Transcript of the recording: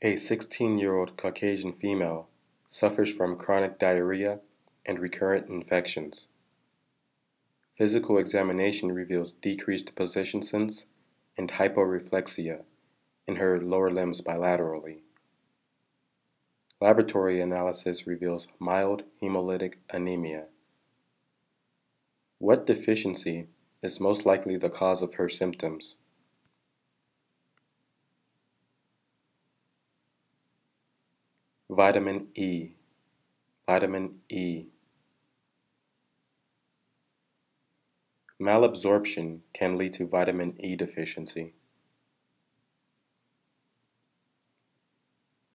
A 16 year old Caucasian female suffers from chronic diarrhea and recurrent infections. Physical examination reveals decreased position sense and hyporeflexia in her lower limbs bilaterally. Laboratory analysis reveals mild hemolytic anemia. What deficiency is most likely the cause of her symptoms? Vitamin E. Vitamin E. Malabsorption can lead to vitamin E deficiency.